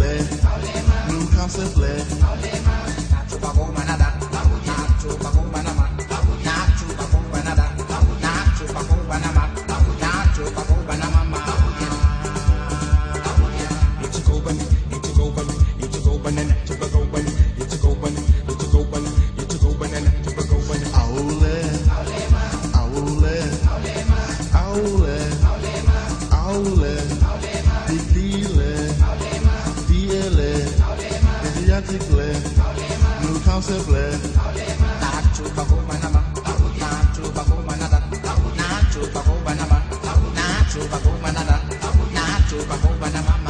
bled, blue house bled, blue house bled. New concept led. Aule,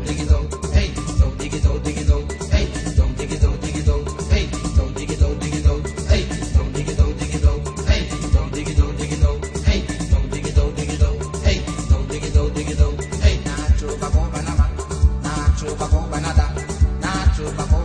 chupa con banana, na chupa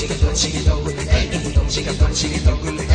几个传奇都会，一无同情，几个传奇都会。